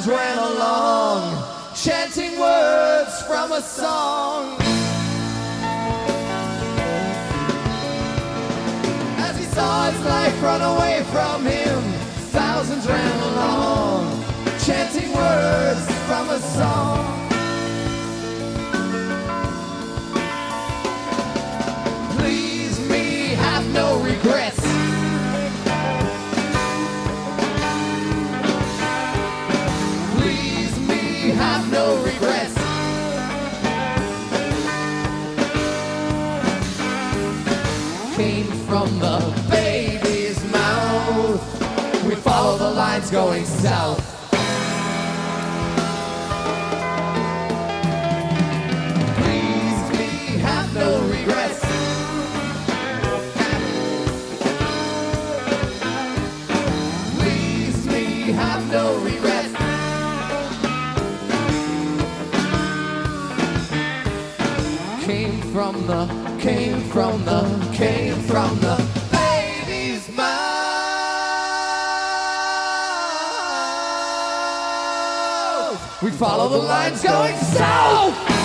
thousands ran along, chanting words from a song. As he saw his life run away from him, thousands ran along, chanting words from a song. Going south. Follow the lines going south.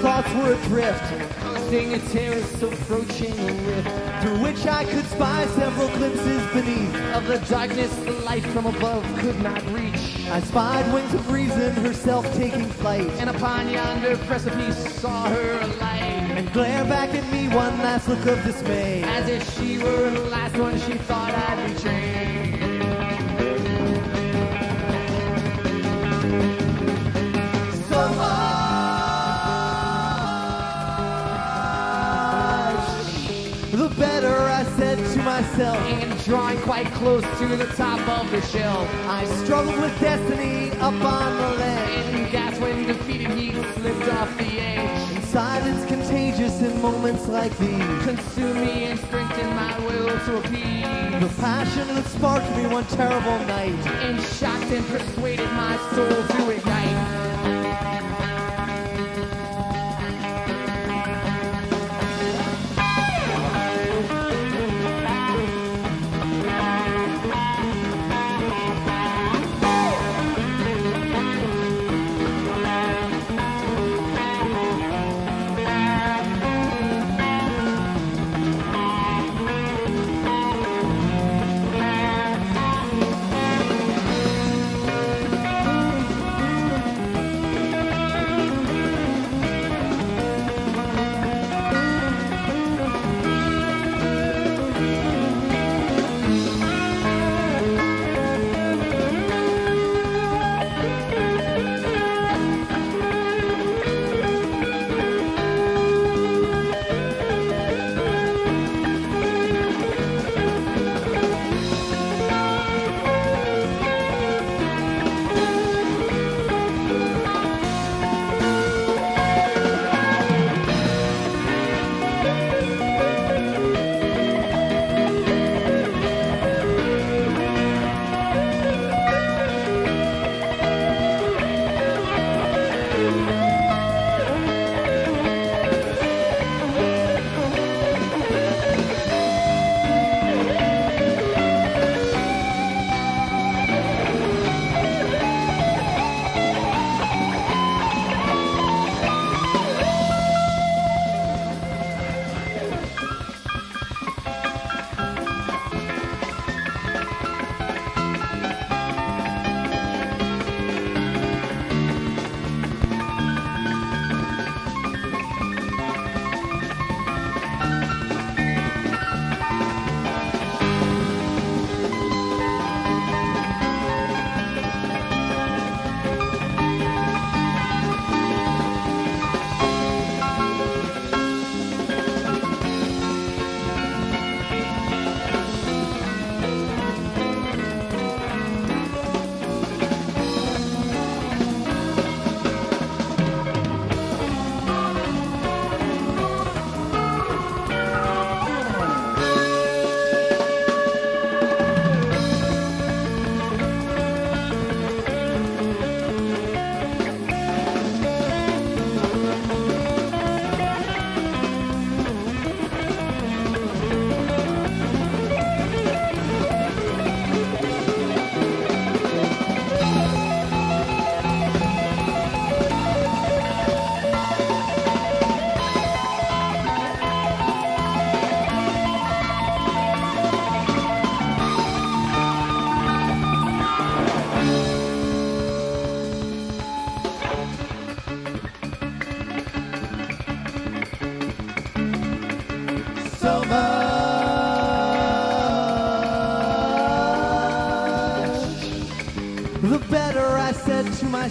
Thoughts were adrift, causing a terrace approaching a rift, through which I could spy several glimpses beneath of the darkness the light from above could not reach. I spied wings of reason, herself taking flight, and upon yonder precipice saw her alight. And glare back at me one last look of dismay, as if she were the last one she thought I'd betrayed. Myself, and drawing quite close to the top of the shelf, I struggled with destiny up on the ledge. And that's when defeated he slipped off the edge. And silence contagious in moments like these. Consume me and strengthen my will to appease. The passion that sparked me one terrible night. And shocked and persuaded my soul to ignite.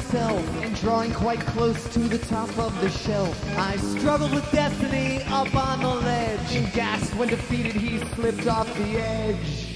Myself, and drawing quite close to the top of the shelf, I struggled with destiny up on the ledge, and gasped when defeated he slipped off the edge.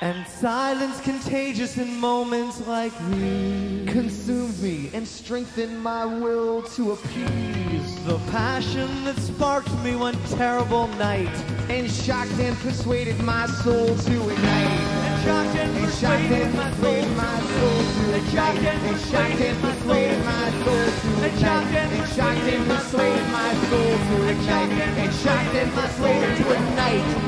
And silence contagious in moments like these Consumed me and strengthened my will to appease The passion that sparked me one terrible night. And shocked and persuaded my soul to ignite. And shocked and persuaded my soul to shocked ignite. and shocked and persuaded my soul to shocked ignite. and shocked and persuaded my soul to ignite. And shocked and persuaded to ignite